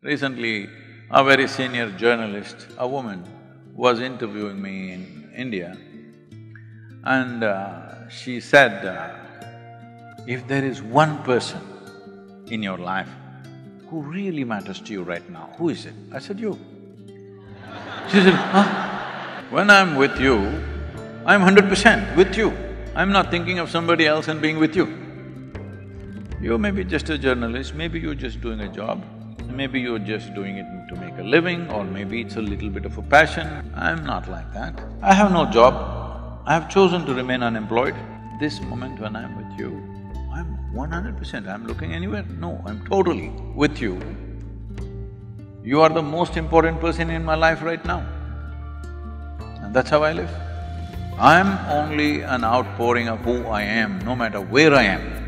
Recently, a very senior journalist, a woman, was interviewing me in India and uh, she said, uh, if there is one person in your life who really matters to you right now, who is it? I said, you. She said, huh? When I'm with you, I'm hundred percent with you. I'm not thinking of somebody else and being with you. You may be just a journalist, maybe you're just doing a job, maybe you're just doing it to make a living or maybe it's a little bit of a passion. I'm not like that. I have no job, I have chosen to remain unemployed. This moment when I'm with you, I'm one hundred percent, I'm looking anywhere? No, I'm totally with you. You are the most important person in my life right now. And that's how I live. I'm only an outpouring of who I am, no matter where I am.